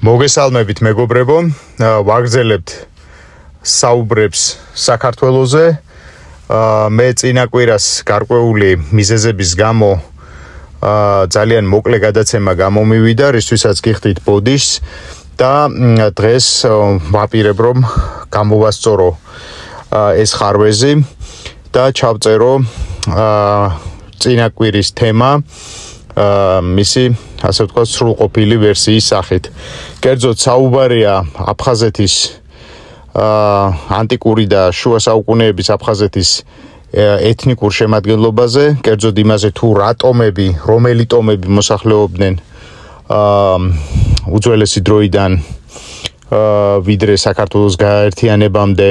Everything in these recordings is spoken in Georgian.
მოგესალმებით მეგობრებო, ვაგრძელებთ საუბრებს საქართველოსზე. მე წინაკვირას გარკვეული მიზეზების გამო ძალიან მოკლე გადაცემა გამომივიდა, რისთვისაც გიხდით ბოდიშს და დღეს ვაპირებ რომ გამოვასწორო ეს ხარვეზი და ჩავწერო წინაკვირის თემა მისი ასე ვთქვათ სრულყოფილი ვერსიის სახით. კერძოდ საუბარია აფხაზეთის აა ანტიკური და შუა საუკუნეების აფხაზეთის ეთნიკურ შემადგენლობაზე, კერძოდ იმაზე თუ რა ტომები, რომელი ტომები მოსახლეობდნენ აა უძველესი დროიდან აა ვიდრე საქართველოს გაერთიანებამდე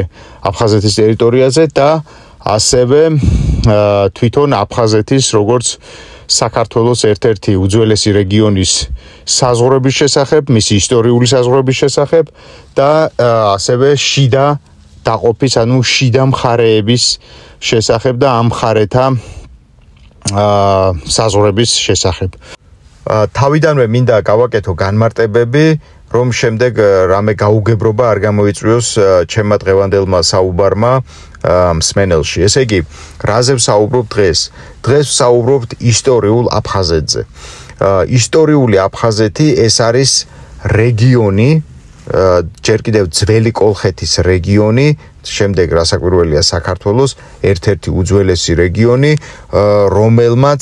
აფხაზეთის ტერიტორიაზე და ასევე აა თვითონ აფხაზეთის როგორც საქართველოს ერთ-ერთი უძველესი რეგიონის საზღვრების შესახებ, მისი ისტორიული საზღვრების შესახებ და ასევე შიდა დაყოფის, ანუ შიდა მხარეების შესახებ და ამ მხარეთა აა საზღვრების შესახებ. თავიდანვე მინდა გავაკეთო განმარტებები რომ შემდეგ რამე გაუგებრობა არ გამოიწვიოს ჩემმა დღევანდელმა საუბარმა მსმენელში. ესე იგი, რაზე ვსაუბრობ დღეს? დღეს ვსაუბრობთ ისტორიულ აფხაზეთზე. ისტორიული აფხაზეთი ეს არის რეგიონი ჯერ კიდევ ძველი კოლხეთის რეგიონი, შემდეგ რასაკვირველია საქართველოს ერთ-ერთი უძველესი რეგიონი, რომელმაც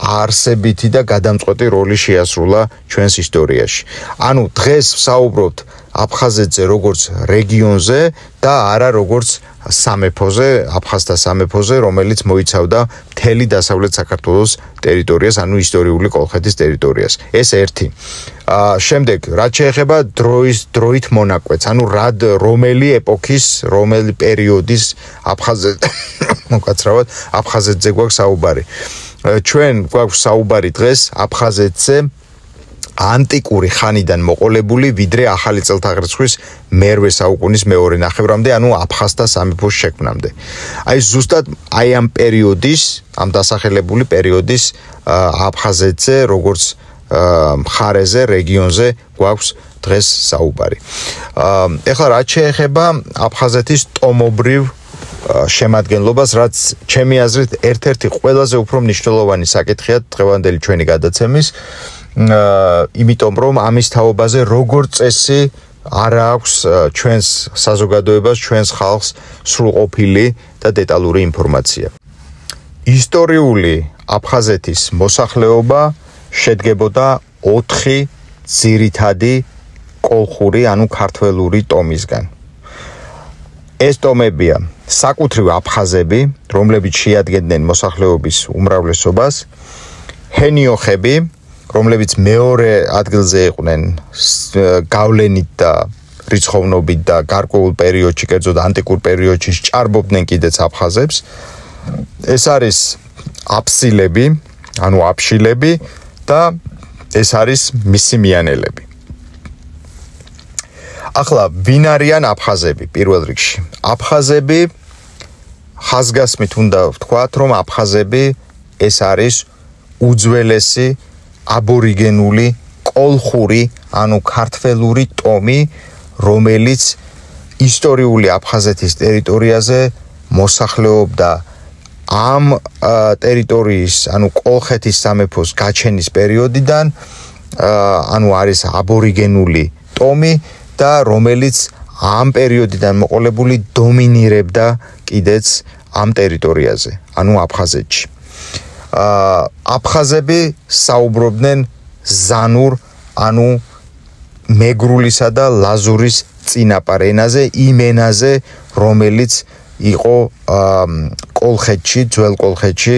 არსებითი და გადამწყვეტი როლი შეასრულა ჩვენს ისტორიაში. ანუ დღეს ვსაუბრობთ აფხაზეთზე როგორც რეგიონზე და არა როგორც სამეფოზე, აფხაზთა სამეფოზე, რომელიც მოიცავდა მთელი დასავლეთ საქართველოს ტერიტორიას, ანუ ისტორიული კოლხეთის ტერიტორიას. ეს ერთი. აა შემდეგ, რაც შეეხება დროის დროით მონაკვეთს, ანუ რად რომელი ეპოქის, რომელი პერიოდის აფხაზეთ მოკაცრავად აფხაზეთზე გვაქვს საუბარი. ჩვენ გვაქვს საუბარი დღეს აფხაზეთზე ანტიკური ხანიდან მოყოლებული ვიდრე ახალი წელთაღრიცხვის მერვე საუკუნის მეორე ნახევრამდე, ანუ აფხაზთა სამეფოს შექმნამდე. აი ზუსტად აი ამ პერიოდის, ამ დასახელებული პერიოდის აფხაზეთზე, როგორც მხარეზე, რეგიონზე გვაქვს დღეს საუბარი. ეხლა რა შეეხება აფხაზეთის ტომობრივ შემადგენლობას, რაც ჩემი აზრით ერთ-ერთი ყველაზე უფრო მნიშვნელოვანი საკითხია დღევანდელი ჩვენი გადაცემის. იმიტომ რომ ამის თაობაზე როგორ წესი არ აქვს ჩვენს საზოგადოებას, ჩვენს ხალხს სრულყოფილი და დეტალური ინფორმაცია. ისტორიული აფხაზეთის მოსახლეობა შედგებოდა 4 ძირითადი კოლხური, ანუ ქართველური ტომისგან. ეს ტომებია საკუთრივ აფხაზები, რომლებიც შეადგენდნენ მოსახლეობის უმრავლესობას, ჰენიოხები, რომლებიც მეორე ადგილზე იყვნენ გავლენით და რიცხოვნობით და გარკვეულ პერიოდში, კერძოდ ანტიკურ პერიოდში ჭარბობდნენ კიდეც აფხაზებს. ეს არის აფსილები, ანუ აფშილები და ეს არის მისიმიანელები. ახლა ვინ არიან აფხაზები პირველ რიგში? აფხაზები ხაზგასმით უნდა ვთქვათ, რომ აფხაზები ეს არის უძველესი აბორიგენული კოლხური, ანუ ქართველური ტომი, რომელიც ისტორიული აფხაზეთის ტერიტორიაზე მოსახლეობდა ამ ტერიტორიის, ანუ კოლხეთის სამეფოს გაჩენის პერიოდიდან, ანუ არის აბორიგენული ტომი და რომელიც ამ პერიოდიდან მოყოლებული დომინირებდა კიდეც ამ ტერიტორიაზე, ანუ აფხაზეთში. აფხაზები საუბრობდნენ ზანურ ანუ მეგრულისა და ლაზურის წინაპარენაზე იმენაზე რომელიც იყო კოლხეთში ძველ კოლხეთში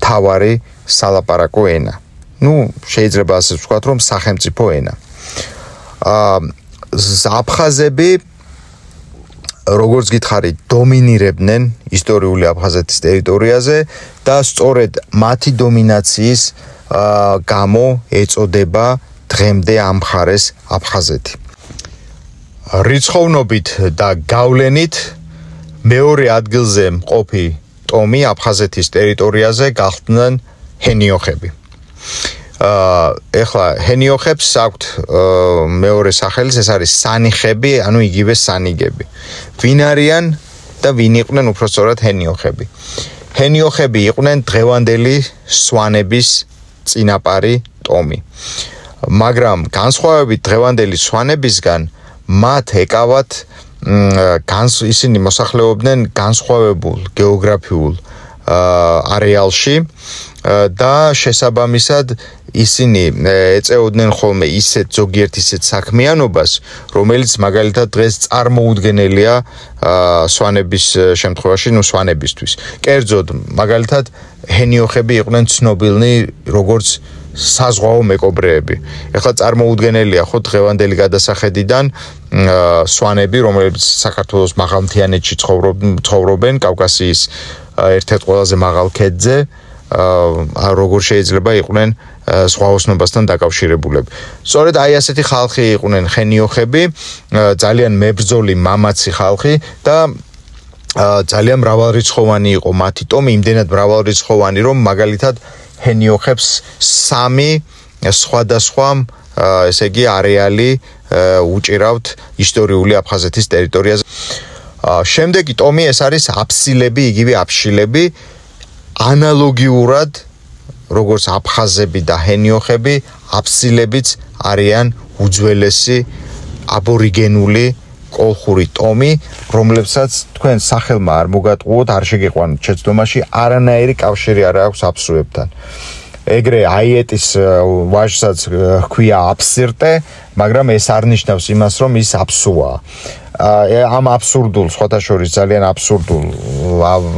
თავარი სალაპარაკო ენა. ну შეიძლება ასე ვთქვათ რომ სახელმწიფო ენა. აა აფხაზები როგორც გითხარით, დომინირებდნენ ისტორიული აფხაზეთის ტერიტორიაზე და სწორედ მათი დომინაციის გამო ეწოდება დღემდე ამ ხარეს აფხაზეთი. რიცხოვნობით და გავლენით მეორე ადგილზე მყოფი ტომი აფხაზეთის ტერიტორიაზე გახდნენ ჰენიოხები. აა ეხლა ჰენიოხებს აქვთ მეორე სახელიც, ეს არის სანიხები, ანუ იგივე სანიგები. ვინ არიან და ვინ იყვნენ უფრო სწორად ჰენიოხები. ჰენიოხები იყვნენ დღევანდელი სვანების წინაპარი ტომი. მაგრამ განსხვავებით დღევანდელი სვანებისგან მათ ეკავათ ისინი მოსახლეობდნენ განსხვავებულ გეოგრაფიულ აა არეალში და შესაბამისად ისინი ეწეოდნენ ხოლმე ისეთ ზოგიერთ ისეთ საქმიანობას, რომელიც მაგალითად დღეს წარმოუდგენელია სვანების შემთხვევაში, ну სვანებისთვის. კერძოდ, მაგალითად ჰენიოხები იყვნენ ცნობილნი როგორც საზღვაო მეკობრეები. ეხლა წარმოუდგენელია ხო დღევანდელი გადასახედიდან სვანები, რომლებიც საქართველოს მაღალმთიანეთში ცხოვრობენ, კავკასიის ერთ-ერთ ყველაზე მაღალ ქედზე, აა როგორ შეიძლება იყვნენ სხვაოსნობასთან დაკავშირებულები. სწორედ აი ასეთი ხალხი იყვნენ ხენიოხები, ძალიან მებრძოლი მამაცი ხალხი და ძალიან მრავალრიცხოვანი იყო მათი ტომი, იმდენად მრავალრიცხოვანი, რომ მაგალითად ჰენიოხებს სამი სხვადასხვა ესე იგი არეალი უჭირავთ ისტორიული აფხაზეთის ტერიტორიაზე. შემდეგი ტომი ეს არის აფსილები, იგივე აფშილები ანალოგიურად როგორც აფხაზები და ჰენიოხები, აფსილებიც არიან უძველესი აბორიგენული კოლხური ტომი, რომლებსაც თქვენ სახელმა არ მოგატყუოთ, არ შეგეყვანოთ შეცდომაში, არანაირი კავშირი არ აქვს აფსუებთან. ეგრე აიეტის ვაჟსაც ჰქვია აფსირტე, მაგრამ ეს არ ნიშნავს იმას, რომ ის აფსუაა. ამ აბსურდულ, სხვათა შორის ძალიან აბსურდულ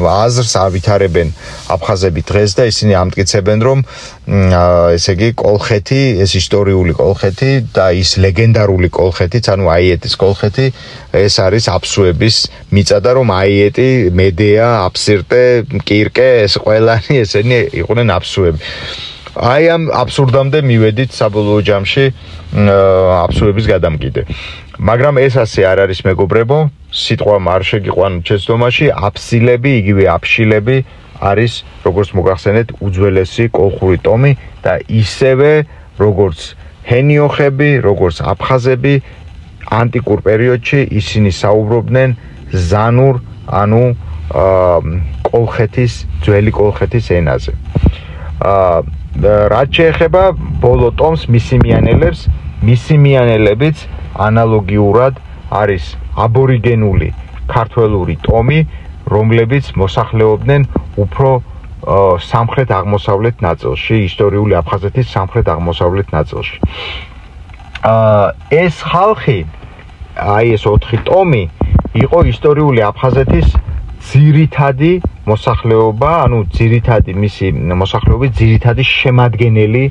აზრს ავითარებენ აფხაზები დღეს და ისინი ამტკიცებენ, რომ ესე იგი კოლხეთი, ეს ისტორიული კოლხეთი და ის ლეგენდარული კოლხეთი, ანუ აიეტის კოლხეთი, ეს არის აბსუების მიწა და რომ აიეტი, მედეა, აბსირტე, კირკე, ეს ყველანი ესენი იყვნენ აბსუები. აი ამ აბსურდამდე მივედით საბოლოო ჯამში აბსურდების გადამკიდე. მაგრამ ეს ასე არ არის მეგობრებო, სიტყვა არ შეგიყვანოთ შეცდომაში, აფსილები, იგივე აფშილები არის როგორც მოგახსენეთ უძველესი კოლხური ტომი და ისევე როგორც ჰენიოხები, როგორც აფხაზები ანტიკურ პერიოდში ისინი საუბრობდნენ ზანურ, ანუ კოლხეთის, ძველი კოლხეთის ენაზე. აა რაც შეეხება ბოლო ტომს მისიმიანელებს, მისიმიანელებიც ანალოგიურად არის აბორიგენული ქართველური ტომი, რომლებიც მოსახლეობდნენ უფრო სამხრეთ აღმოსავლეთ ნაწილში, ისტორიული აფხაზეთის სამხრეთ აღმოსავლეთ ნაწილში. აა ეს ხალხი აი ეს 4 ტომი იყო ისტორიული აფხაზეთის ძირითადი მოსახლეობა, ანუ ძირითადი მისი მოსახლეობის ძირითადი შემადგენელი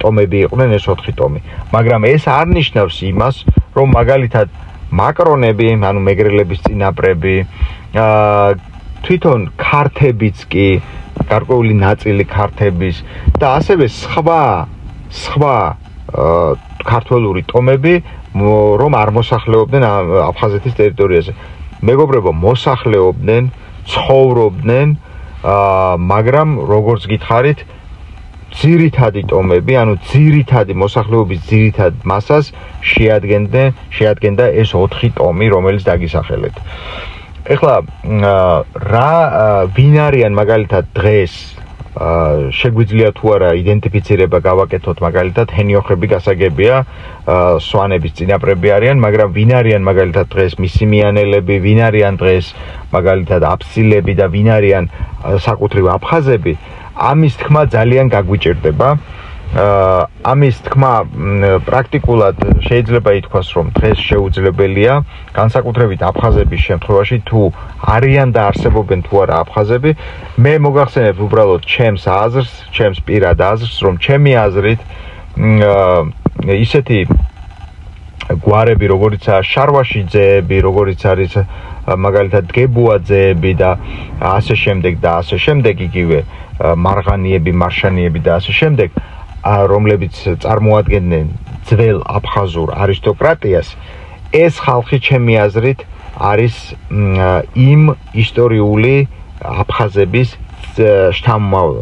ტომები იყვნენ ეს 4 ტომი. მაგრამ ეს არ ნიშნავს იმას, რომ მაგალითად მაკრონები, ანუ მეგრელების წინაპრები, აა თვითონ ქართებიც კი, გარკვეული ნაწილი ქართების და ასევე სხვა სხვა ქართველური ტომები, რომ არ მოსახლეობდნენ აფხაზეთის ტერიტორიაზე. მეგობრებო, მოსახლეობდნენ, ცხოვრობდნენ, აა მაგრამ როგორც გითხარით, ძირითადი ტომები, ანუ ძირითადი მოსახლეობის ძირითად მასას შეადგენდა შეადგენდა ეს 4 ტომი, რომელიც დაგისახელეთ. ეხლა რა ვინ არიან მაგალითად დღეს შეგვიძლია თუ არა იდენტიფიცირება გავაკეთოთ მაგალითად ჰენიოხები გასაგებია სვანების წინაპრები არიან მაგრამ ვინ არიან მაგალითად დღეს მისიმიანელები ვინ არიან დღეს მაგალითად აფსილები და ვინ არიან საკუთრივ აფხაზები ამის თქმა ძალიან გაგვიჭirdება. ამის თქმა პრაქტიკულად შეიძლება ითქვას, რომ დღეს შეუძლებელია განსაკუთრებით აფხაზების შემთხვევაში თუ არიან და არსებობენ თუ არა აფხაზები, მე მოგახსენებ უბრალოდ ჩემს აზრს, ჩემს პირად აზრს, რომ ჩემი აზრით ისეთი გვარები, როგორიცაა შარვაშიძეები, როგორიც არის მაგალითად გებუაძეები და ასე შემდეგ და ასე შემდეგ იგივე მარღანიები, მარშანიები და ასე შემდეგ, რომლებიც წარმოადგენდნენ ძველ აფხაზურ არისტოკრატიას, ეს ხალხი ჩემი აზრით არის იმ ისტორიული აფხაზების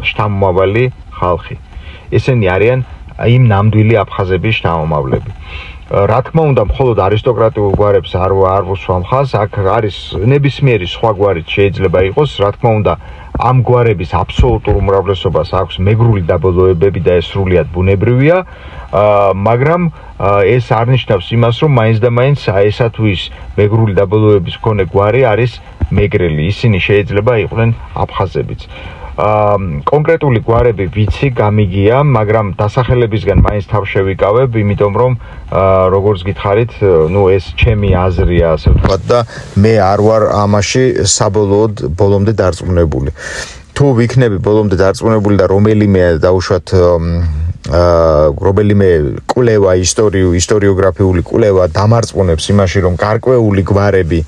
შთამომავალი ხალხი. ესენი არიან იმ ნამდვილი აფხაზების შთამომავლები. რა თქმა უნდა, მხოლოდ არისტოკრატიულ გვარებს არ არ ვუსვამ ხალხს, აქ არის ნებისმიერი სხვა გვარიც შეიძლება იყოს, რა თქმა უნდა, ამ გვარების აბსოლუტურ უმრავლესობას აქვს მეგრული დაბოლოებები და ეს სრულიად ბუნებრივია, მაგრამ ეს არნიშნავს იმას, რომ მაინც და მაინც ესა თუ ის მეგრული დაბოლოების მქონე გვარი არის მეგრელი, ისინი შეიძლება იყვნენ აფხაზებიც. კონკრეტული გვარები ვიცი გამიგია, მაგრამ დასახელებისგან მაინც თავ შევიკავებ, იმიტომ რომ როგორც გითხარით, ნუ ეს ჩემი აზრია, ასე ვთქვათ და მე არ ვარ ამაში საბოლოოდ ბოლომდე დარწმუნებული. თუ ვიქნები ბოლომდე დარწმუნებული და რომელიმე დაუშვათ რობელიმე კულევა ისტორიუ ისტორიოგრაფიული კულევა დამარწმუნებს იმაში რომ გარკვეული გვარები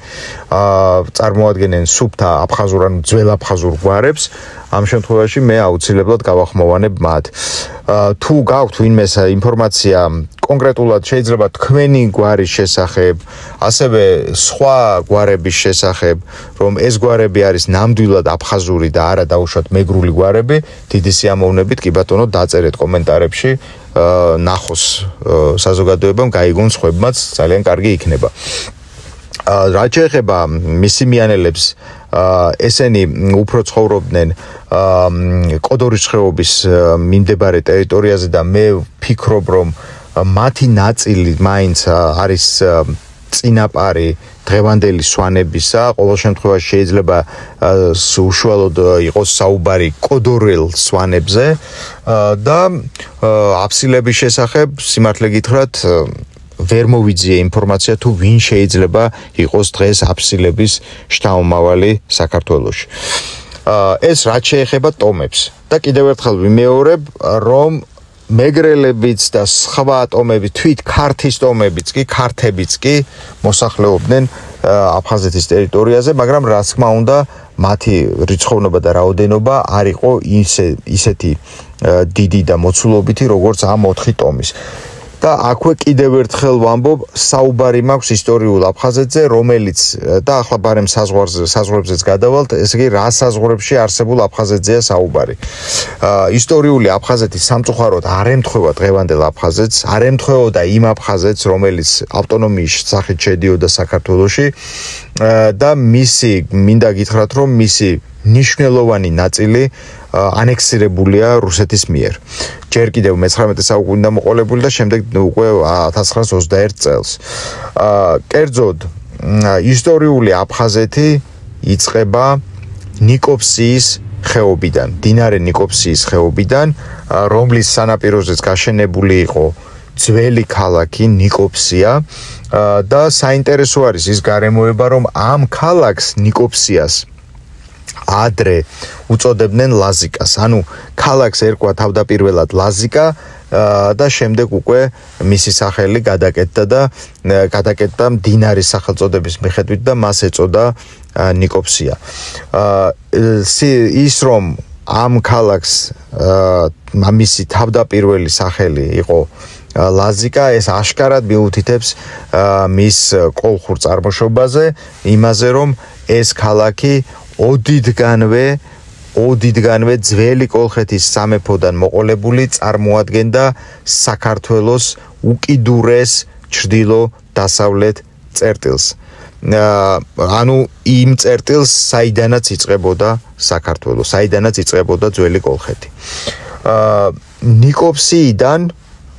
წარმოადგენენ სუფთა აფხაზურ ან ძველ აფხაზურ გვარებს ამ შემთხვევაში მე აუცილებლად გავახმოვანებ მათ. თუ გაქვთ ვინმეს ინფორმაცია კონკრეტულად შეიძლება თქვენი გვარის შესახებ, ასევე სხვა გვარების შესახებ, რომ ეს გვარები არის ნამდვილად აფხაზური და არა დაუშვათ მეგრული გვარები, დიდი სიამოვნებით კი ბატონო დაწერეთ კომენტარებში ნახოს საზოგადოებამ გაიგონ ხებმაც ძალიან კარგი იქნება. რა შეიძლება მისი მიანელებს ესენი უფრო ცხოვრობდნენ კოდორის ხეობის მიმდებარე ტერიტორიაზე და მე ვფიქრობ რომ მათი ნაწილი მაინც არის წინაპარი დღევანდელი სვანებისა, ყოველ შემთხვევაში შეიძლება უშუალოდ იყოს საუბარი კოდორელ სვანებზე და აფსილების შესახებ სიმართლე გითხრათ ვერ მოვიძიე ინფორმაცია თუ ვინ შეიძლება იყოს დღეს აფსილების შთამომავალი საქართველოში. ეს რაც შეეხება ტომებს და კიდევ ერთხელ ვიმეორებ, რომ მეგრელებიც და სხვა ტომები თვით ქართის ტომებიც კი ქართებიც კი მოსახლეობდნენ აფხაზეთის ტერიტორიაზე, მაგრამ რა თქმა უნდა, მათი რიცხოვნობა და რაოდენობა არ იყო ისე ისეთი დიდი და მოცულობითი, როგორც ამ 4 ტომის. და აქვე კიდევ ერთხელ ვამბობ, საუბარი მაქვს ისტორიულ აფხაზეთზე, რომელიც და ახლა ბარემ საზღვარზე, საზღვრებზეც გადავალთ, ესე იგი, რა საზღვრებში არსებულ აფხაზეთზეა საუბარი. აა ისტორიული აფხაზეთი სამწუხაროდ არ ემთხვევა დღევანდელ აფხაზეთს, არ ემთხვეოდა იმ აფხაზეთს, რომელიც ავტონომიის სახით შედიოდა საქართველოში და მისი მინდა გითხრათ, რომ მისი ნიშნულოვანი ნაწილი ანექსირებულია რუსეთის მიერ. ჯერ კიდევ მე-19 საუკუნიდან მოყოლებული და შემდეგ უკვე 1921 წელს. აა კერძოდ ისტორიული აფხაზეთი იწება ნიკოფსიის ხეობიდან, დინარე ნიკოფსიის ხეობიდან, რომლის სანაპიროზეც გაშენებული იყო ძველი ქალაქი ნიკოფსია და საინტერესო არის ის გარემოება, რომ ამ ქალაქს ნიკოფსიას ადრე უწოდებდნენ ლაზიკას. ანუ ქალაქს ერქვა თავდაპირველად ლაზიკა და შემდეგ უკვე მისი სახელი გადაკეთდა და გადაკეთდა მდინარის სახელწოდების მიხედვით და მას ეწოდა ნიკოფსია. ის რომ ამ ქალაქს მისი თავდაპირველი სახელი იყო ლაზიკა ეს აშკარად მიუთითებს მის კოლხურ წარმოშობაზე იმაზე რომ ეს ქალაქი ოდიდგანვე ოდიდგანვე ძველი კოლხეთის სამეფოდან მოყოლებული წარმოადგენდა საქართველოს უკიდურეს ჩრდილო დასავლეთ წერტილს. ანუ იმ წერტილს საიდანაც იწყებოდა საქართველოს, საიდანაც იწყებოდა ძველი კოლხეთი. აა ნიკოფსიიდან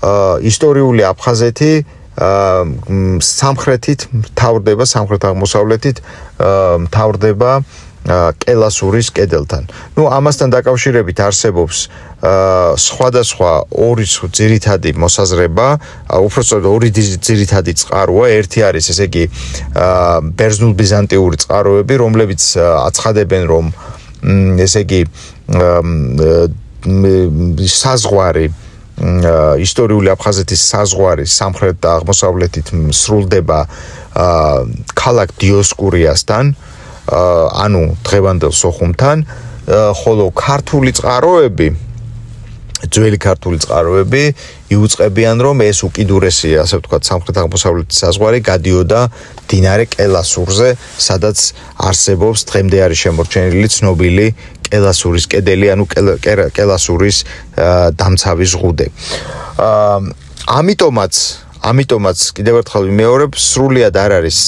ისტორიული აფხაზეთი აა სამხრეთით თავდება, სამხრეთ აღმოსავლეთით აა თავდება აა კელასურის კედელთან. ნუ ამასთან დაკავშირებით არსებობს სხვადასხვა ორი ძირითადი მოსაზრება, უბრალოდ ორი ძირითადი წყაროა, ერთი არის ესე იგი ბერძნულ ბიზანტიური წყაროები, რომლებიც აცხადებენ, რომ ესე იგი საზღვარი ისტორიული აფხაზეთის საზღვარი სამხრეთ და აღმოსავლეთით სრულდება ქალაქ დიოსკურიასთან, ანუ დღევანდელ სოხუმთან, ხოლო ქართული წყაროები, ძველი ქართული წყაროები იუწყებიან, რომ ეს უკიდურესი, ასე ვთქვათ, სამხრეთ-აღმოსავლეთის საზღვარი გადიოდა დინარე კელასურზე, სადაც არსებობს დღემდე არის შემორჩენილი ცნობილი კელასურის კედელი, ანუ კელასურის დამცავი ზღუდე. აა ამიტომაც ამიტომაც კიდევ ერთხელ ვიმეორებ, სრულიად არ არის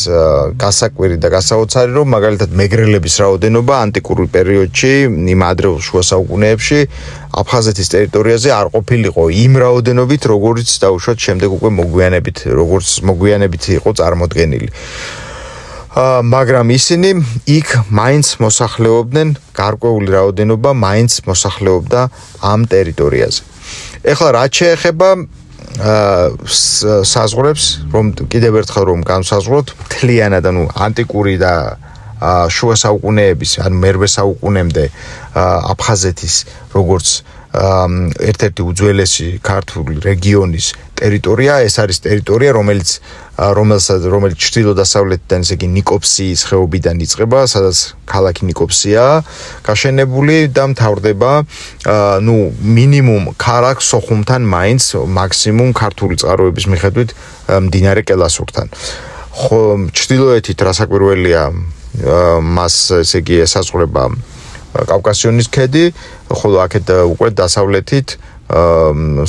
გასაკვირი და გასაოცარი, რომ მაგალითად მეგრელების რაოდენობა ანტიკური პერიოდში, იმ ადრეულ შუა საუკუნეებში აფხაზეთის ტერიტორიაზე არ ყოფილიყო იმ რაოდენობით, როგორც დაუშვათ შემდეგ უკვე მოგვიანებით, როგორც მოგვიანებით იყო წარმოქმნილი. ა მაგრამ ისინი იქ მაინც მოსახლეობდნენ, გარკვეული რაოდენობა მაინც მოსახლეობდა ამ ტერიტორიაზე. ეხლა რაც შეეხება საზღვრებს, რომ კიდევ ერთხელ რომ განსაზღვროთ, თლიანად ანუ ანტიკური და შუა საუკუნეების, ანუ მერვე საუკუნემდე აფხაზეთის როგორც ერთ-ერთი უძველესი ქართული რეგიონის ტერიტორია, ეს არის ტერიტორია, რომელიც რომელსაც რომელიც ჩრდილო-დასავლეთიდან, ესე იგი ნიკოფსიის ხეობიდან იწყება, სადაც ქალაქი ნიკოფსიაა გაშენებული და მთავრდება, ну, მინიმუმ ქალაქ სოხუმთან მაინც, მაქსიმუმ ქართული წყაროების მიხედვით მდინარე კელასურთან. ხო, ჩრდილოეთით რასაკვირველია მას ესე იგი ესაზღვრება კავკასიონის ქედი, ხოლო აქეთ უკვე დასავლეთით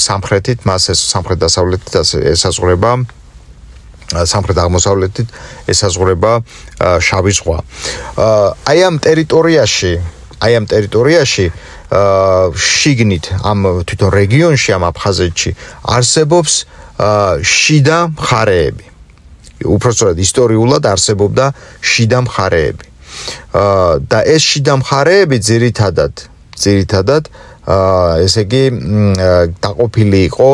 სამხრეთით მას ეს სამხრეთ-დასავლეთით ესაზღვრება სამხრეთ აღმოსავლეთით ესაზღვრება შავი ზღვა. აი ამ ტერიტორიაში, აი ამ ტერიტორიაში შიგნით ამ თვითონ რეგიონში, ამ აფხაზეთში არსებობს შიდა მხარეები. უпростоრად ისტორიულად არსებობდა შიდა მხარეები. და ეს შიდა მხარეები ძირითადად ძირითადად ესე იგი დაყოფილი იყო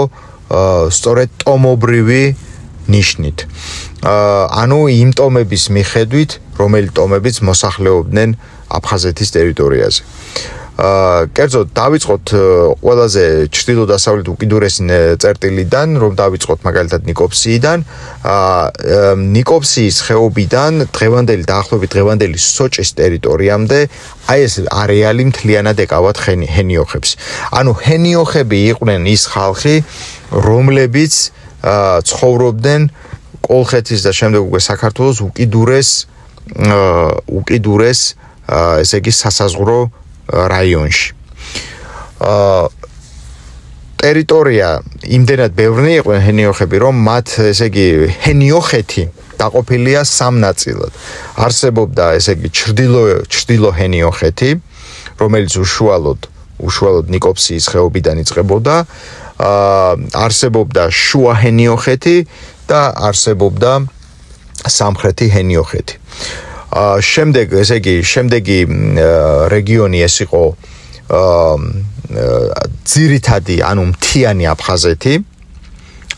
სწორედ ტომობრივი ნიშნით. ანუ იმ ტომების მიხედვით, რომელი ტომებიც მოსახლეობდნენ აფხაზეთის ტერიტორიაზე. აა კერძოდ დავიწყოთ ყველაზე ჩრდილო-დასავლეთ უკიდურესი წერტილიდან, რომ დავიწყოთ მაგალითად ნიკოფსიიდან, აა ნიკოფსიის ხეობიდან დღევანდელი დაახლოებით დღევანდელი სოჭის ტერიტორიამდე, აი ეს არეალი მთლიანად ეკავათ ჰენიოხებს. ანუ ჰენიოხები იყვნენ ის ხალხი, რომლებიც აა ცხოვრობდნენ კოლხეთის და შემდეგ უკვე საქართველოს უკიდურეს აა უკიდურეს აა ესე იგი სასაზღვრო რაიონში. აა ტერიტორია იმდენად ბევრი იყო ჰენიოხები, რომ მათ ესე იგი ჰენიოხეთი დაყოფილია სამ ნაწილად. არსებობდა ესე იგი ჩრდილო ჩრდილო ჰენიოხეთი, რომელიც უშუალოდ უშუალოდ ნიკოფსიის ხეობიდან იწყებოდა. აა არსებობდა შუა ჰენიოხეთი და არსებობდა სამხრეთი ჰენიოხეთი. აა შემდეგ ესე იგი შემდეგი რეგიონი ეს იყო აა ძირითადი ანუ მთიანი აფხაზეთი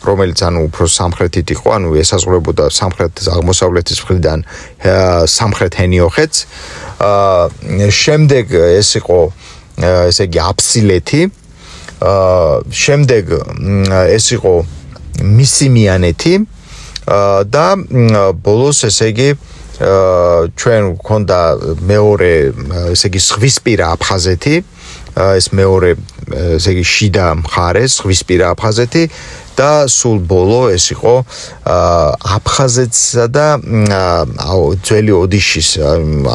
რომელიც ანუ უფრო სამხრეთით იყო ანუ ესაზღვრებოდა სამხრეთ აღმოსავლეთის მხრიდან სამხრეთ ჰენიოხეთს. აა შემდეგ ეს იყო ესე იგი აფსილეთი. აა შემდეგ ეს იყო მისიმიანეთი. აა და ბოლოს ესე იგი ჩვენ გვქონდა მეორე ესე იგი სხვისპირა აფხაზეთი. ეს მეორე ესე იგი შიდა მხარე სხვისპირა აფხაზეთი და სულ ბოლო ეს იყო აფხაზეთსა და ძველი ოდიშის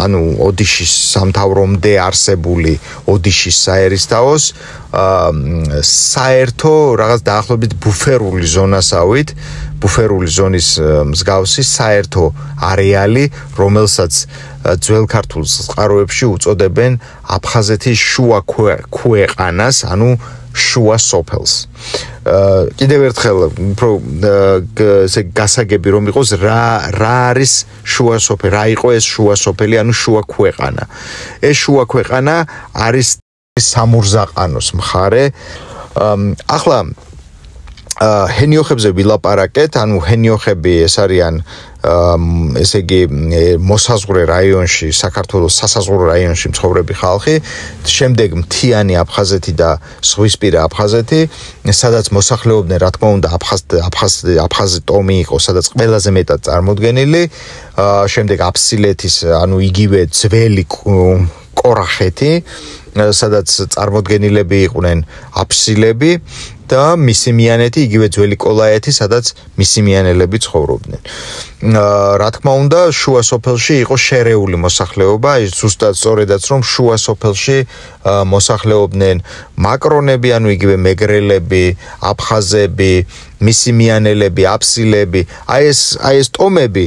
ანუ ოდიშის სამთავრომდე არსებული ოდიშის საერისთავოს საერთო რაღაც დაახლოებით ბუფერული ზონასავით ბუფერული ზონის მსგავსი საერთო არეალი, რომელსაც ძველ ქართულ წყაროებში უწოდებენ აფხაზეთის შუა ქვეყანას, ანუ შუა სოფელს. აა კიდევ ერთხელ უფრო ესე გასაგები რომ იყოს რა რა არის შუა სოფელი, რა იყო ეს შუა სოფელი, ანუ შუა ქვეყანა. ეს შუა ქვეყანა არის სამურზაყანოს მხარე. ახლა ჰენიოხებზე ვილაპარაკეთ, ანუ ჰენიოხები ეს არიან ესე იგი მოსაზღვრე რაიონში, საქართველოს სასაზღვრო რაიონში მცხოვრები ხალხი, შემდეგ მთიანი აფხაზეთი და სხვისპირა აფხაზეთი, სადაც მოსახლეობდნენ, რა თქმა უნდა, აფხაზ აფხაზ აფხაზი ტომი იყო, სადაც ყველაზე მეტად წარმოდგენილი, შემდეგ აფსილეთის, ანუ იგივე ძველი კორახეთი, სადაც წარმოდგენილები იყვნენ აფსილები და მისიმიანეთი იგივე ძველი კოლაეთი, სადაც მისიმიანელები ცხოვრობდნენ. რა თქმა უნდა, შუა სოფელში იყო შერეული მოსახლეობა, ის ზუსტად სწორედაც რომ შუა სოფელში მოსახლეობდნენ მაკრონები, ანუ იგივე მეგრელები, აფხაზები, მისიმიანელები, აფსილები, აი ეს აი ეს ტომები,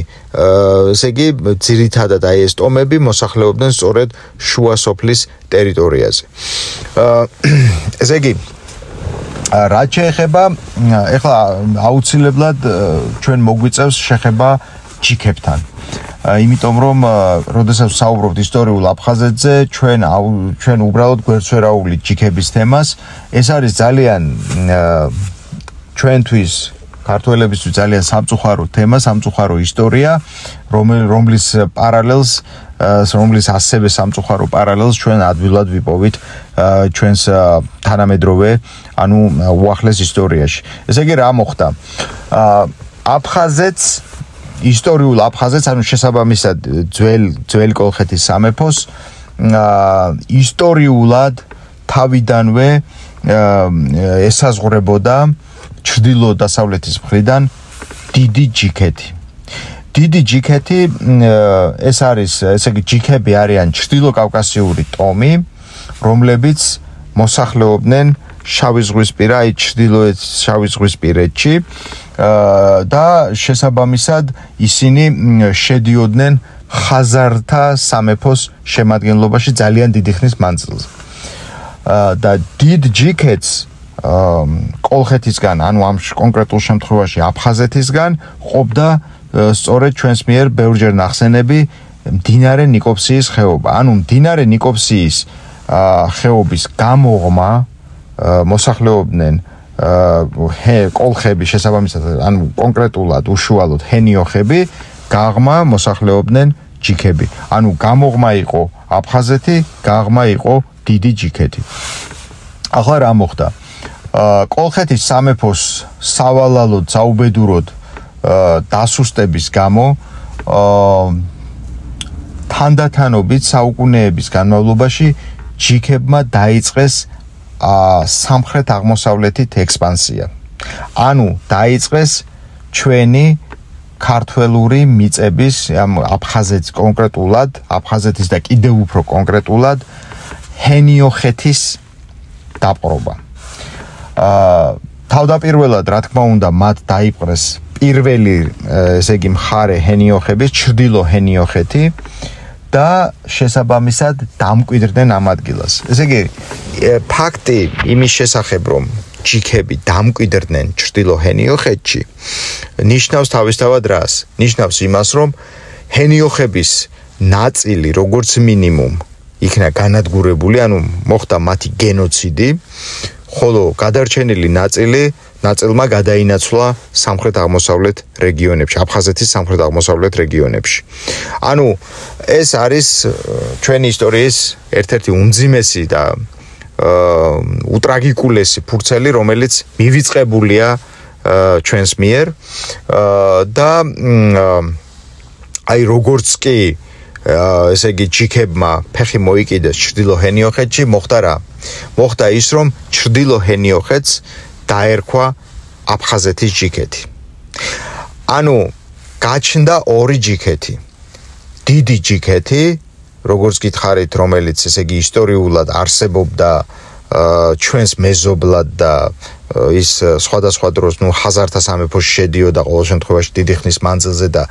ესე იგი, ძირითადად აი ეს ტომები მოსახლეობდნენ სწორედ შუა სოფლის ტერიტორიაზე. ესე იგი, რა შეეხება ეხლა აუცილებლად ჩვენ მოგვიწევს შეხება ჯიქებთან. იმიტომ რომ როდესაც საუბრობთ ისტორიულ აფხაზეთზე, ჩვენ ჩვენ უბრალოდ გვერდსვერაული ჯიქების თემას, ეს არის ძალიან ჩვენთვის ქართველებისთვის ძალიან სამწუხარო თემა, სამწუხარო ისტორია, რომლის პარალელს რომლის ასევე სამწუხარო პარალელს ჩვენ ადვილად ვიპოვით ჩვენს თანამედროვე, ანუ უახლეს ისტორიაში. ესე იგი რა მოხდა? აფხაზეთს ისტორიულ აფხაზეთს, ანუ შესაბამისად ძველ ძველ კოლხეთის სამეფოს ისტორიულად თავიდანვე ესაზღვრებოდა ჩრდილო-დასავლეთის მხრიდან დიდი ჯიქეთი. დიდი ჯიქეთი ეს არის, ესე იგი ჯიქები არიან ჩრდილო-კავკასიური ტომი, რომლებიც მოსახლეობდნენ შავი ზღვისპირა, აი ჩრდილოეთ შავი ზღვისპირეთში და შესაბამისად ისინი შედიოდნენ ხაზართა სამეფოს შემადგენლობაში ძალიან დიდი ხნის მანძილზე. და დიდ ჯიქეთს კოლხეთისგან, ანუ ამ კონკრეტულ შემთხვევაში აფხაზეთისგან ყოფდა სწორედ ჩვენს მიერ ბევრჯერ ნახსენები მდინარე ნიკოფსიის ხეობა. ანუ მდინარე ნიკოფსიის ხეობის გამოღმა მოსახლეობდნენ კოლხები შესაბამისად, ანუ კონკრეტულად უშუალოდ ჰენიოხები, გაღმა მოსახლეობდნენ ჯიქები. ანუ გამოღმა იყო აფხაზეთი, გაღმა იყო დიდი ჯიქეთი. ახლა რა მოხდა? კოლხეთის სამეფოს სავალალოდ საუბედუროდ დასუსტების გამო თანდათანობით საუკუნეების განმავლობაში ჯიქებმა დაიწყეს სამხრეთ აღმოსავლეთით ექსპანსია. ანუ დაიწყეს ჩვენი ქართველური მიწების ამ აფხაზეთის კონკრეტულად, აფხაზეთის და კიდევ უფრო კონკრეტულად ჰენიოხეთის დაპყრობა. თავდაპირველად რა თქმა უნდა მათ დაიპყრეს პირველი ესე იგი მხარე ჰენიოხების ჩრდილო ჰენიოხეთი და შესაბამისად დამკვიდრდნენ ამ ადგილას. ესე იგი ფაქტი იმის შესახებ რომ ჯიქები დამკვიდრდნენ ჩრდილო ჰენიოხეთში ნიშნავს თავისთავად რას? ნიშნავს იმას რომ ჰენიოხების ნაწილი როგორც მინიმუმ იქნა განადგურებული, ანუ მოხდა მათი გენოციდი ხოლო გადარჩენილი ნაწილი ნაწილმა გადაინაცვლა სამხრეთ აღმოსავლეთ რეგიონებში, აფხაზეთის სამხრეთ აღმოსავლეთ რეგიონებში. ანუ ეს არის ჩვენი ისტორიის ერთ-ერთი უმძიმესი და უტრაგიკულესი ფურცელი, რომელიც მივიწყებულია ჩვენს მიერ და აი როგორც კი ესე იგი ჩიქებმა ფეხი მოიკიდეს ჩრდილო ჰენიოხეთში მოხდა რა მოხდა ის რომ ჩრდილო ჰენიოხეთს დაერქვა აფხაზეთის ჯიქეთი. ანუ გაჩნდა ორი ჯიქეთი. დიდი ჯიქეთი როგორც გითხარით რომელიც ესე იგი ისტორიულად არსებობდა ჩვენს მეზობლად და ის სხვადასხვა დროს ნუ ჰაზართა სამეფოში შედიოდა ყოველ შემთხვევაში დიდი ხნის მანძილზე და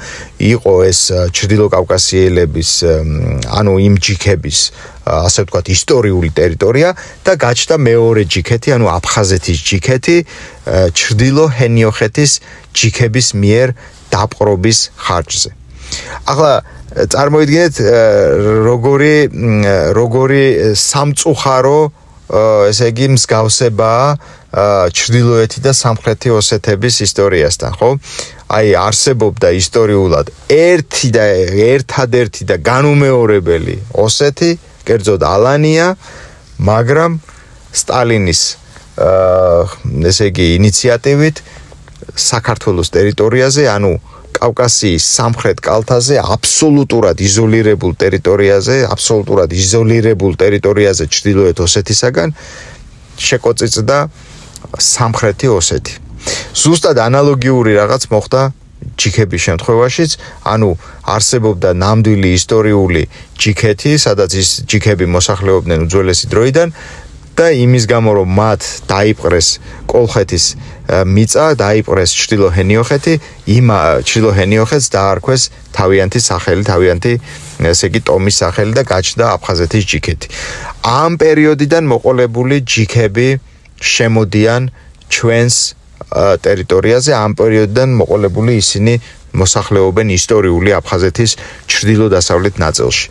იყო ეს ჩრდილოკავკასიელების ანუ იმ ჯიქების ასე ვთქვათ ისტორიული ტერიტორია და გაჩნდა მეორე ჯიქეთი ანუ აფხაზეთის ჯიქეთი ჩრდილო ჰენიოხეთის ჯიქების მიერ დაპყრობის ხარჯზე. ახლა წარმოიდგინეთ როგორი როგორი სამწუხარო ესე იგი მსგავსება ჩრდილოეთი და სამხრეთი ოსეთების ისტორიასთან, ხო? აი არსებობდა ისტორიულად ერთი და ერთადერთი და განუმეორებელი ოსეთი, კერძოდ ალანია, მაგრამ სტალინის აა ესე იგი ინიციატივით საქართველოს ტერიტორიაზე, ანუ კავკასიის სამხრეთ კალთაზე აბსოლუტურად იზოლირებულ ტერიტორიაზე, აბსოლუტურად იზოლირებულ ტერიტორიაზე ჩრდილოეთ ოსეთისაგან შეკოწიწდა სამხრეთი ოსეთი. ზუსტად ანალოგიური რაღაც მოხდა ჯიქების შემთხვევაშიც, ანუ არსებობდა ნამდვილი ისტორიული ჯიქეთი, სადაც ის ჯიქები მოსახლეობდნენ უძველესი დროიდან და იმის გამო რომ მათ დაიპყრეს კოლხეთის მიწა, დაიპყრეს ჩრდილოჰენიოხეთი, იმ ჩრდილოჰენიოხეთს დაარქვეს თავიანთი სახელი, თავიანთი ესე იგი ტომის სახელი და გაჩნდა აფხაზეთის ჯიქეთი. ამ პერიოდიდან მოყოლებული ჯიქები შემოდიან ჩვენს ტერიტორიაზე ამ პერიოდიდან მოყოლებული ისინი მოსახლეობენ ისტორიული აფხაზეთის ჩრდილო-დასავლეთ ნაწილში.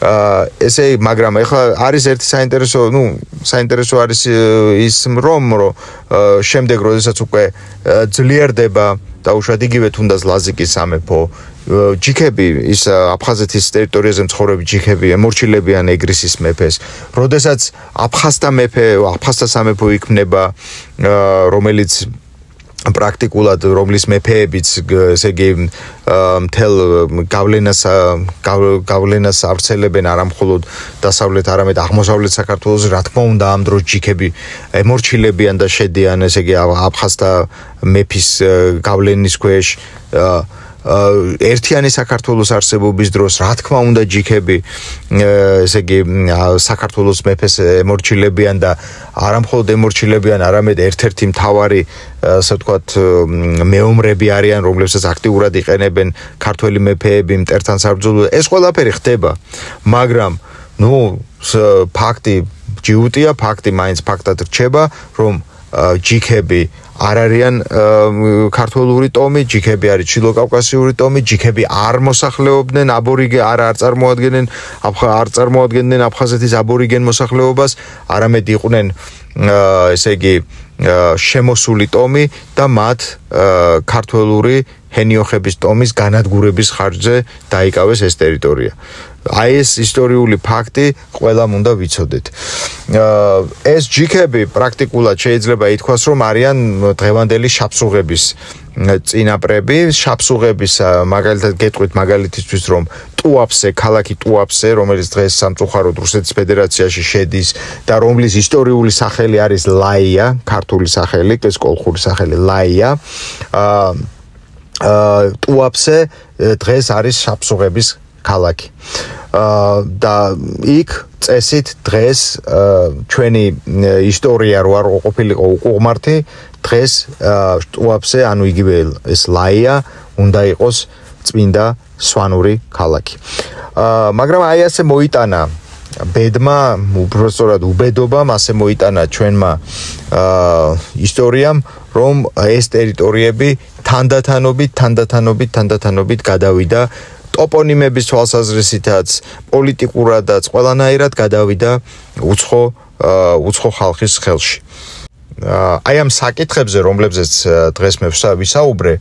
აა ესე მაგრამ ეხლა არის ერთი საინტერესო, ну, საინტერესო არის ის რომ რომ შემდეგ როდესაც უკვე ძლიერდება და უშუალოდ იგივე თუნდაც ლაზიკის სამეფო ჯიქები ის აფხაზეთის ტერიტორიაზე მცხოვრები ჯიქები ემორჩილებიან ეგრისის მეფეს. როდესაც აფხაზთა მეფე, აფხაზთა სამეფო იქმნება, რომელიც პრაქტიკულად რომლის მეფეებიც ესე იგი მთელ გავლენას გავლენას ავრცელებენ არა მხოლოდ დასავლეთ არამედ აღმოსავლეთ საქართველოს რა თქმა უნდა ამ დროს ჯიქები ემორჩილებიან და შედიან ესე იგი აფხაზთა მეფის გავლენის ქვეშ ერთიანი საქართველოს არსებობის დროს რა თქმა უნდა ჯიქები ესე იგი საქართველოს მეფეს ემორჩილებიან და არა მხოლოდ ემორჩილებიან არამედ ერთ-ერთი მთავარი ასე ვთქვათ მეომრები არიან რომლებსაც აქტიურად იყენებენ ქართველი მეფეები მტერთან საბრძოლო. ეს ყველაფერი ხდება მაგრამ ნუ ფაქტი ჯიუტია ფაქტი მაინც ფაქტად რჩება რომ ჯიქები არ არიან ქართულური ტომი, ჯიქები არის ჩილოკავკასიური ტომი, ჯიქები არ მოსახლეობდნენ აბორიგენ, არ არ წარმოადგენენ არ წარმოადგენენ აფხაზეთის აბორიგენ მოსახლეობას, არამედ იყვნენ ესე იგი შემოსული ტომი და მათ ქართულური ჰენიოხების ტომის განადგურების ხარჯზე დაიკავეს ეს ტერიტორია. აი ეს ისტორიული ფაქტი ყველამ უნდა ვიცოდეთ. ეს ჯიქები პრაქტიკულად შეიძლება ითქვას, რომ არიან დღევანდელი შაფსუღების წინაპრები, შაფსუღების მაგალითად გეტყვით მაგალითისთვის რომ ტუაფსე, ქალაქი ტუაფსე, რომელიც დღეს სამწუხაროდ რუსეთის ფედერაციაში შედის და რომლის ისტორიული სახელი არის ლაია, ქართული სახელი, ეს კოლხური სახელი ლაია. აა ტუაფსე დღეს არის შაფსუღების ქალაქი. აა და იქ წესით დღეს ჩვენი ისტორია რო არ ყოფილიყო უყუმართი, დღეს ტუაფსე, ანუ იგივე ეს ლაია უნდა იყოს წმინდა სვანური ქალაქი. აა მაგრამ აი ასე მოიტანა ბედმა, უბრალოდ უბედობამ ასე მოიტანა ჩვენმა აა ისტორიამ, რომ ეს ტერიტორიები თანდათანობით, თანდათანობით, თანდათანობით გადავიდა ტოპონიმების თვალსაზრისითაც, პოლიტიკურადაც, ყველანაირად გადავიდა უცხო უცხო ხალხის ხელში. აი ამ საკითხებზე, რომლებზეც დღეს მე ვისაუბრე,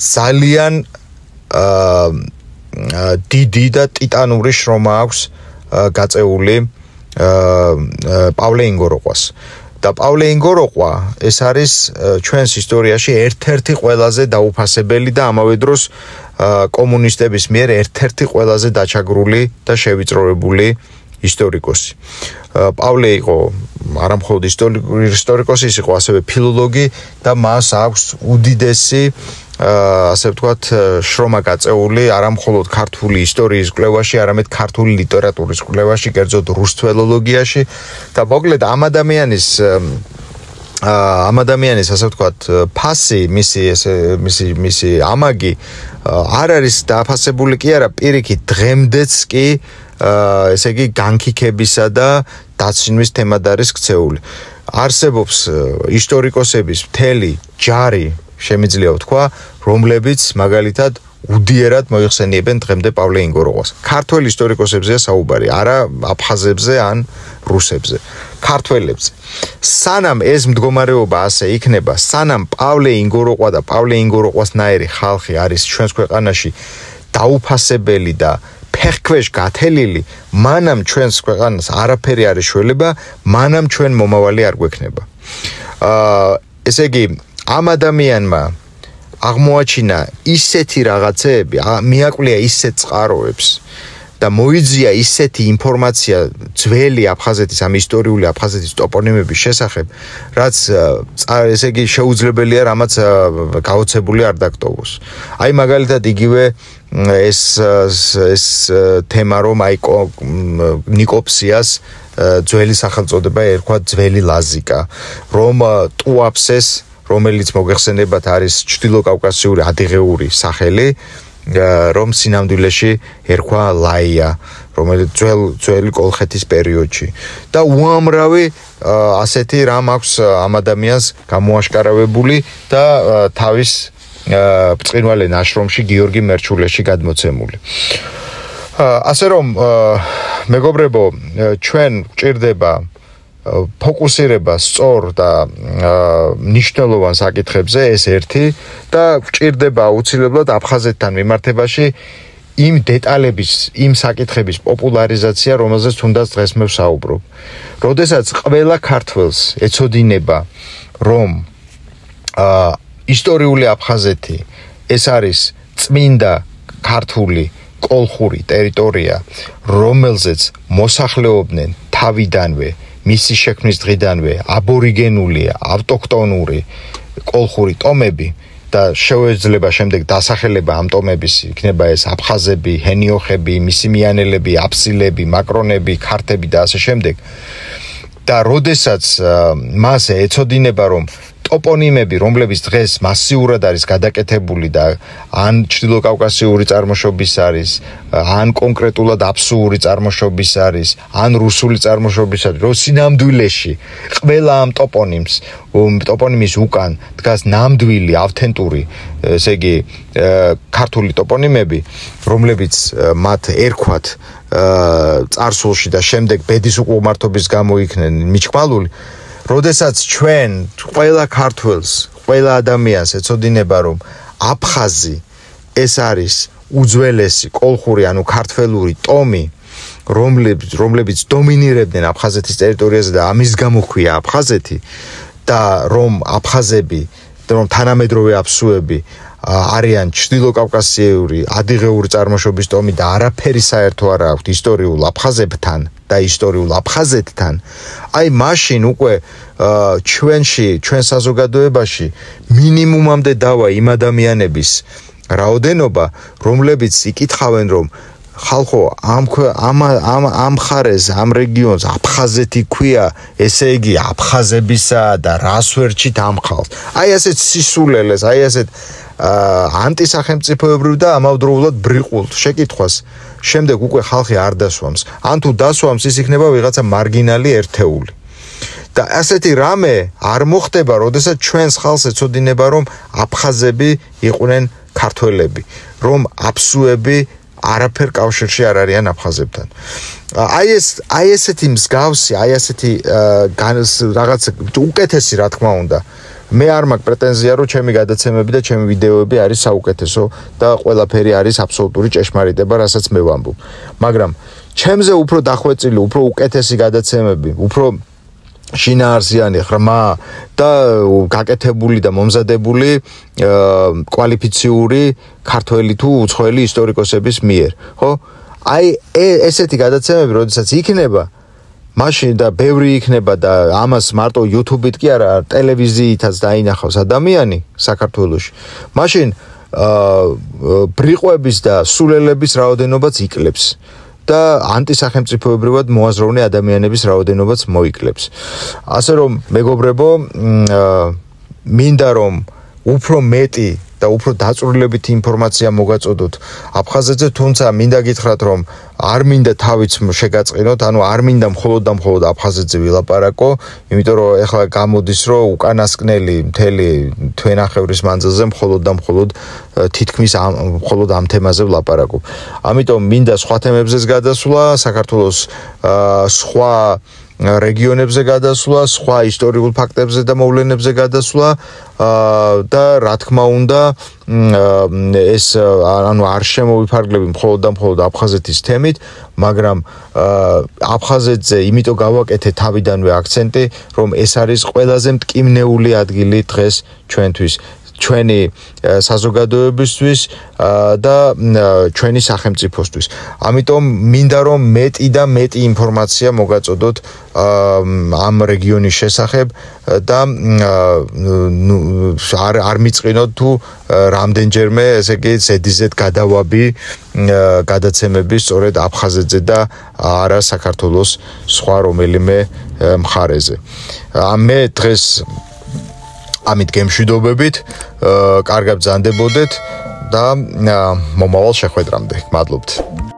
ძალიან დიდი და ტიტანური შრომა აქვს გაწეული პავლე ინგოროყვას. და პავლე ინგოროყვა ეს არის ჩვენს ისტორიაში ერთ-ერთი ყველაზე დაუფასებელი და ამავე დროს კომუნისტების მიერ ერთ-ერთი ყველაზე დაჩაგრული და შევიწროებული ისტორიკოსი. პავლე იყო არა მხოლოდ ისტორიკოსი, ის იყო ასევე ფილოლოგი და მას აქვს უდიდესი ასე ვთქვათ, შრომა გაწეული არა მხოლოდ ქართული ისტორიის კვლევაში, არამედ ქართული ლიტერატურის კვლევაში, კერძოდ რუსთველოლოგიაში და მოკლედ ამ ადამიანის ამ ადამიანის ასე ვთქვათ, ფასი, მისი ესე მისი მისი ამაგი არ არის დააფასებული კი არა პირიქით დღემდეც კი ესე იგი განკიქებისა და დაცინვის თემად არის ქცეული. არსებობს ისტორიკოსების მთელი ჯარი შემიძლია ვთქვა, რომლებიც მაგალითად უდიერად მოიხსენიებენ დღემდე პავლე ინგოროღვას. ქართველ ისტორიკოსებზეა საუბარი, არა აფხაზებზე ან რუსებზე. ქართველებზე. სანამ ეს მდგომარეობა ასე იქნება, სანამ პავლე ინგოროღვა და პავლე ინგოროღვასნაირი ხალხი არის ჩვენს ქვეყანაში დაუფასებელი და ფეხქვეშ გათელილი, მანამ ჩვენს ქვეყანას არაფერი არ ეშველება, მანამ ჩვენ მომავალი არ გვექნება. აა ესე იგი ამ ადამიანმა აღმოაჩინა ისეთი რაღაცეები, მიაკვლია ისეთ წყაროებს, და მოიძია ისეთი ინფორმაცია ძველი აფხაზეთის ამ ისტორიული აფხაზეთის ტოპონიმების შესახებ, რაც ესე იგი შეუძლებელია რამაც გაოცებული არ დაკტოვოს. აი მაგალითად იგივე ეს ეს თემა რომ აი ნიკოპსიას ძველი სახელწოდება ერქვა ძველი ლაზიკა, რომ ტუაფსეს რომელიც მოგეხსენებათ არის ჩtildeო კავკასიური ადიღეური სახელი რომ სინამდვილეში ერქვა ლაია რომელიც ძველ ძველი კოლხეთის პერიოდში. და უამრავი ასეთი რამ აქვს ამ ადამიანს გამოაშკარავებული და თავის ბწყინვალე ნაშრომში გიორგი მერჩულეში გადმოცემული. ასე რომ მეგობრებო ჩვენ გვჭირდება ფოკუსირება სწორ და ნიშნულოვან საკითხებზე ეს ერთი და გვჭირდება აუცილებლად აფხაზეთთან მიმართებაში იმ დეტალების, იმ საკითხების პოპულარიზაცია, რომელზეც თუნდაც დღეს მე ვსაუბრობ. როდესაც ყველა ქართველს ეცოდინება, რომ აა ისტორიული აფხაზეთი ეს არის წმინდა ქართული კოლხური ტერიტორია, რომელზეც მოსახლეობდნენ თავიდანვე მისი შექმნის დღიდანვე აბორიგენული, ავტოქტონური კოლხური ტომები და შეუძლება შემდეგ დასახელება ამ ტომების იქნება ეს აფხაზები, ჰენიოხები, მისიმიანელები, აფსილები, მაკრონები, ქართები და ასე შემდეგ. და როდესაც მას ეცოდინება რომ ტოპონიმები, რომლებიც დღეს მასიურად არის გადაკეთებული და ან ჩრდილოკავკასიური წარმოშობის არის, ან კონკრეტულად აფსუური წარმოშობის არის, ან რუსული წარმოშობის არის, რომ სინამდვილეში ყველა ამ ტოპონიმს, ტოპონიმის უკან დგას ნამდვილი, ავთენტური, ესე იგი, ქართული ტოპონიმები, რომლებიც მათ ერქვათ წარსულში და შემდეგ ბედის უკუღმართობის გამო იქნენ მიჭკმალული როდესაც ჩვენ ყველა ქართველს, ყველა ადამიანს ეცოდინება, რომ აფხაზი ეს არის უძველესი კოლხური, ანუ ქართველური ტომი, რომლებიც რომლებიც დომინირებდნენ აფხაზეთის ტერიტორიაზე და ამის გამო ხია აფხაზეთი და რომ აფხაზები რომ თანამედროვე აფსუები არიან ჩრდილოკავკასიური ადიღეური წარმოშობის ტომი და არაფერი საერთო არ აქვს ისტორიულ აფხაზებთან და ისტორიულ აფხაზეთთან. აი მაშინ უკვე ჩვენში ჩვენ საზოგადოებაში მინიმუმამდე დავა იმ ადამიანების რაოდენობა რომლებიც იკითხავენ რომ ხალხო ამ ამ ამ ამ ხარეს ამ რეგიონს აფხაზეთი ქვია ესე იგი აფხაზებისა და რას ვერჩით ამ ხალხს აი ასეთ სისულელეს აი ასეთ ანტისახელმწიფოებრივ და ამავდროულად ბრიყულ შეკითხვას შემდეგ უკვე ხალხი არ დასვამს. ან თუ დასვამს ის იქნება ვიღაცა მარგინალი ერთეული. და ასეთი რამე არ მოხდება, როდესაც ჩვენს ხალხს ეცოდინება, რომ აფხაზები იყვნენ ქართველები, რომ აფსუები არაფერ კავშირში არ არიან აფხაზებთან. აი ეს აი ესეთი მსგავსი, აი ესეთი რაღაც უკეთესი რა თქმა უნდა, მე არ მაქვს პრეტენზია რომ ჩემი გადაცემები და ჩემი ვიდეოები არის საუკეთესო და ყველაფერი არის აბსოლუტური ჭეშმარიტება რასაც მე ვამბობ მაგრამ ჩემზე უფრო დახვეწილი უფრო უკეთესი გადაცემები უფრო შინაარსიანი ხრმა და გაკეთებული და მომზადებული კვალიფიციური ქართველი თუ უცხოელი ისტორიკოსების მიერ ხო აი ესეთი გადაცემები როდესაც იქნება მაშინ და ბევრი იქნება და ამას მარტო YouTube-ით კი არა, ტელევიზიითაც დაინახავს ადამიანი საქართველოში. მაშინ აა ბრიყვების და სულელების რაოდენობაც იკლებს და ანტისახელმწიფოებრივად მოაზროვნე ადამიანების რაოდენობაც მოიკლებს. ასე რომ მეგობრებო, მინდა რომ უფრო მეტი და უფრო დაწურლებით ინფორმაცია მოგაწოდოთ აფხაზეთზე, თუმცა მინდა გითხრათ, რომ არ მინდა თავიც შეგაწყინოთ, ანუ არ მინდა მხოლოდ და მხოლოდ აფხაზეთზე ვილაპარაკო, იმიტომ რომ ეხლა გამოდის, რომ უკანასკნელი მთელი თვენახევრის მანძილზე მხოლოდ და მხოლოდ თითქმის მხოლოდ ამ თემაზე ვლაპარაკო. ამიტომ მინდა სხვა თემებზეც გადასვლა, საქართველოს სხვა რეგიონებზე გადასვლა, სხვა ისტორიულ ფაქტებზე და მოვლენებზე გადასვლა და რა თქმა უნდა ეს ანუ არ შემოვიფარგლები მხოლოდ და მხოლოდ აფხაზეთის თემით, მაგრამ აფხაზეთზე იმიტომ გავაკეთე თავიდანვე აქცენტი, რომ ეს არის ყველაზე მტკივნეული ადგილი დღეს ჩვენთვის. ჩვენი საზოგადოებისთვის და ჩვენი სახელმწიფოსთვის. ამიტომ მინდა რომ მეტი და მეტი ინფორმაცია მოგაწოდოთ ამ რეგიონის შესახებ და არ არ მიწყინოთ თუ რამდენჯერმე ესე იგი ზედიზედ გადავაბი გადაცემების სწორედ აფხაზეთზე და არა საქართველოს სხვა რომელიმე მხარეზე. მე დღეს ამით გემშვიდობებით, კარგად ბრძანდებოდეთ და მომავალ შეხვედრამდე. მადლობთ.